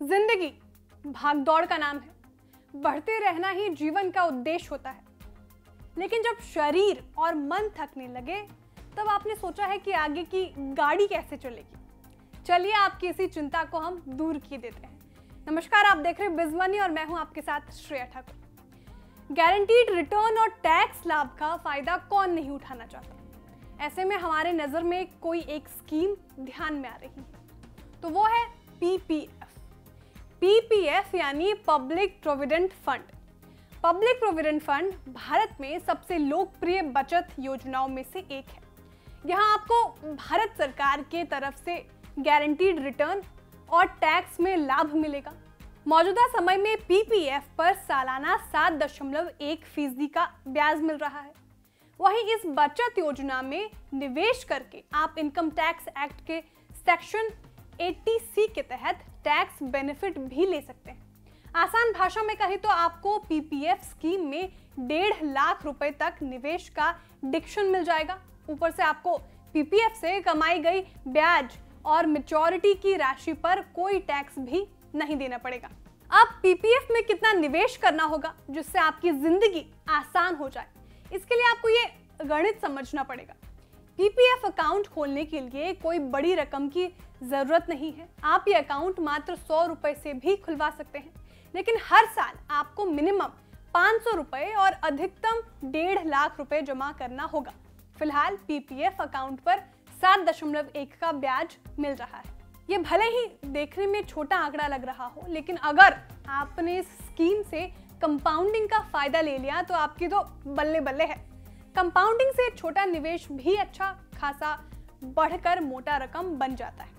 ज़िंदगी, भागदौड़ का नाम है। बढ़ते रहना ही जीवन का उद्देश्य होता है। लेकिन जब शरीर और मन थकने लगे, तब आपने सोचा है कि आगे की गाड़ी कैसे चलेगी? चलिए आपकी इसी चिंता को हम दूर किए देते हैं। नमस्कार, आप देख रहे हैं बिजमनी और मैं हूँ आपके साथ श्रेया ठाकुर। गारंटीड रिटर्न और टैक्स लाभ का फ़ायदा कौन नहीं उठाना चाहता? ऐसे में हमारे नज़र में कोई एक स्कीम ध्यान में आ रही है। तो वो है पीपीएफ पीपीएफ यानी public provident fund public provident fund Bharat में सबसे लोकप्रिय बचत योजनाओं में से एक है। यहाँ आपको भारत सरकार के तरफ़ से गारंटीड रिटर्न और टैक्स में लाभ मिलेगा। मौजूदा समय में पीपीएफ पर सालाना सात दशमलव एक फ़ीसदी का ब्याज मिल रहा है। वहीं इस बचत योजना में निवेश करके आप इनकम टैक्स एक्ट के सेक्शन 80 सी के तहत टैक्स बेनिफिट भी ले सकते हैं। आसान भाषा में कहें तो आपको पीपीएफ स्कीम में डेढ़ लाख रुपए तक निवेश का डिक्शन मिल जाएगा। ऊपर से आपको पीपीएफ से कमाई गई ब्याज और मेचोरिटी की राशि पर कोई टैक्स भी नहीं देना पड़ेगा। अब पीपीएफ में कितना निवेश करना होगा, जिससे आपकी ज़िंदगी आसान हो जाए, इसके लिए आपको ये गणित समझना पड़ेगा। पीपीएफ अकाउंट खोलने के लिए कोई बड़ी रकम की ज़रूरत नहीं है। आप ये अकाउंट मात्र सौ रुपए से भी खुलवा सकते हैं। लेकिन हर साल आपको मिनिमम पाँच सौ रुपए और अधिकतम डेढ़ लाख रुपए जमा करना होगा। फ़िलहाल पीपीएफ अकाउंट पर सात दशमलव एक का ब्याज मिल रहा है। ये भले ही देखने में छोटा आंकड़ा लग रहा हो, लेकिन अगर आपने इस स्कीम से कंपाउंडिंग का फ़ायदा ले लिया तो आपकी तो बल्ले बल्ले है। कंपाउंडिंग से छोटा निवेश भी अच्छा खासा बढ़कर मोटा रकम बन जाता है।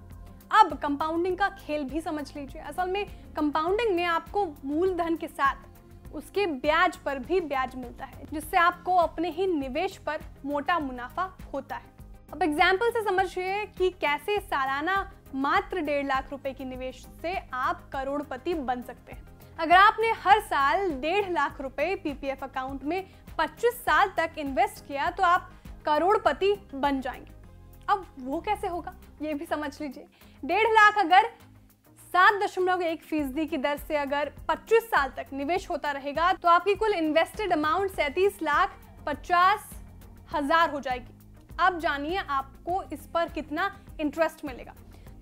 अब कंपाउंडिंग का खेल भी समझ लीजिए। असल में कंपाउंडिंग में आपको मूलधन के साथ उसके ब्याज पर भी ब्याज मिलता है, जिससे आपको अपने ही निवेश पर मोटा मुनाफा होता है। अब एग्ज़ाम्पल से समझिए कि कैसे सालाना मात्र डेढ़ लाख रुपए की निवेश से आप करोड़पति बन सकते हैं। अगर आपने हर साल डेढ़ लाख रुपए पीपीएफ अकाउंट में 25 साल तक इन्वेस्ट किया तो आप करोड़पति बन जाएँगे। अब वो कैसे होगा? ये भी समझ लीजिए। डेढ़ लाख अगर सात दशमलव एक फ़ीसदी की दर से अगर 25 साल तक निवेश होता रहेगा तो आपकी कुल इन्वेस्टेड अमाउंट सैंतीस लाख पचास हज़ार हो जाएगी। अब जानिए आपको इस पर कितना इंटरेस्ट मिलेगा।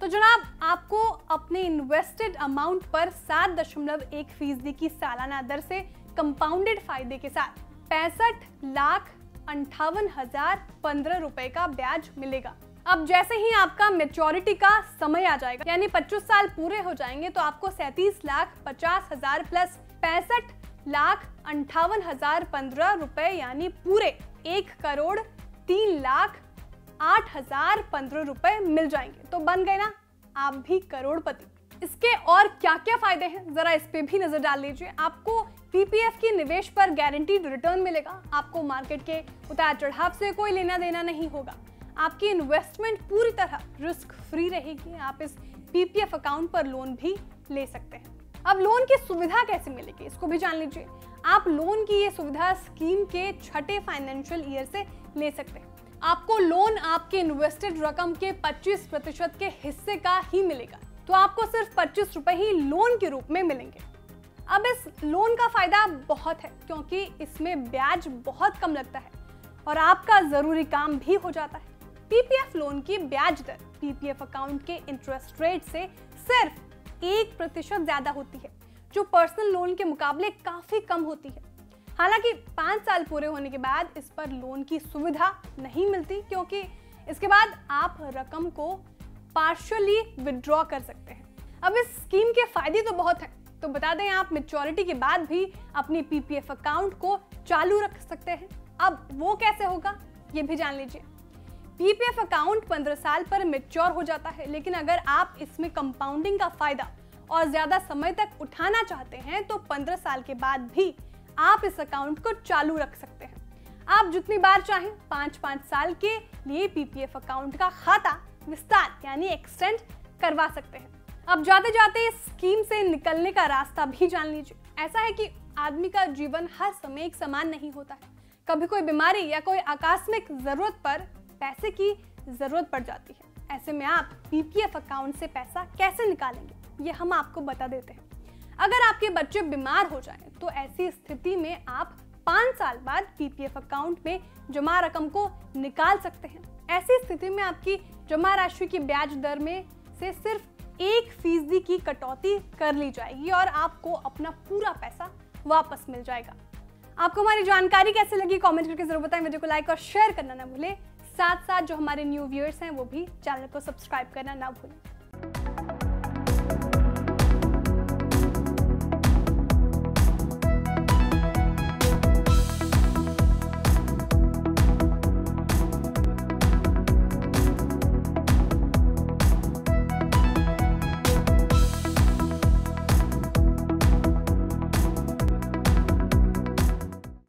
तो जनाब, आपको अपने इन्वेस्टेड अमाउंट पर सात दशमलव एक फ़ीसदी की सालाना दर से कंपाउंडेड फ़ायदे के साथ पैंसठ लाख अंठावन हज़ार पंद्रह रुपए का ब्याज मिलेगा। अब जैसे ही आपका मेच्योरिटी का समय आ जाएगा, यानी 25 साल पूरे हो जाएँगे तो आपको सैतीस लाख पचास हज़ार प्लस पैंसठ लाख अंठावन हज़ार पंद्रह रुपए, यानी पूरे एक करोड़ तीन लाख आठ हज़ार पंद्रह रुपए मिल जाएँगे। तो बन गए ना आप भी करोड़पति। इसके और क्या क्या फ़ायदे हैं? जरा इस पे भी नज़र डाल लीजिए। आपको पीपीएफ की निवेश पर गारंटीड रिटर्न मिलेगा। आपको मार्केट के उतार चढ़ाव से कोई लेना देना नहीं होगा। आपकी इन्वेस्टमेंट पूरी तरह रिस्क फ्री रहेगी। आप इस पीपीएफ अकाउंट पर लोन भी ले सकते हैं। अब लोन की सुविधा कैसे मिलेगी? इसको भी जान लीजिए। आप लोन की ये सुविधा स्कीम के छठे फाइनेंशियल ईयर से ले सकते हैं। आपको लोन आपके इन्वेस्टेड रकम के 25 प्रतिशत के हिस्से का ही मिलेगा। तो आपको सिर्फ़ पच्चीस रुपए ही लोन के रूप में मिलेंगे। अब इस लोन का फ़ायदा बहुत है, क्योंकि इसमें ब्याज बहुत कम लगता है और आपका ज़रूरी काम भी हो जाता है। पीपीएफ लोन की ब्याज दर पीपीएफ अकाउंट के इंटरेस्ट रेट से सिर्फ़ एक प्रतिशत ज़्यादा होती है, जो पर्सनल लोन के मुकाबले काफ़ी कम होती है। हालाँकि पाँच साल पूरे होने के बाद इस पर लोन की सुविधा नहीं मिलती, क्योंकि इसके बाद आप रकम को पार्शियली विड्रॉ कर सकते हैं। अब इस स्कीम के फ़ायदे तो बहुत हैं। तो बता दें, आप मेच्योरिटी के बाद भी अपनी पीपीएफ अकाउंट को चालू रख सकते हैं। अब वो कैसे होगा, ये भी जान लीजिए। पीपीएफ अकाउंट 15 साल पर मेच्योर हो जाता है, लेकिन अगर आप इसमें कंपाउंडिंग का फ़ायदा और ज़्यादा समय तक उठाना चाहते हैं तो 15 साल के बाद भी आप इस अकाउंट को चालू रख सकते हैं। आप जितनी बार चाहें पाँच पाँच साल के लिए पीपीएफ अकाउंट का खाता विस्तार, यानी एक्सटेंड करवा सकते हैं। अब जाते जाते इस स्कीम से निकलने का रास्ता भी जान लीजिए। ऐसा है कि आदमी का जीवन हर समय एक समान नहीं होता है। कभी कोई बीमारी या कोई आकस्मिक ज़रूरत पर पैसे की ज़रूरत पड़ जाती है। ऐसे में आप पीपीएफ अकाउंट से पैसा कैसे निकालेंगे, ये हम आपको बता देते हैं। अगर आपके बच्चे बीमार हो जाएँ तो ऐसी स्थिति में आप पाँच साल बाद पीपीएफ अकाउंट में जमा रकम को निकाल सकते हैं। ऐसी स्थिति में आपकी जमा राशि की ब्याज दर में से सिर्फ़ एक फ़ीसदी की कटौती कर ली जाएगी और आपको अपना पूरा पैसा वापस मिल जाएगा। आपको हमारी जानकारी कैसे लगी कमेंट करके ज़रूर बताएँ। वीडियो को लाइक और शेयर करना ना भूलें। साथ साथ जो हमारे न्यू व्यूअर्स हैं, वो भी चैनल को सब्सक्राइब करना ना भूलें।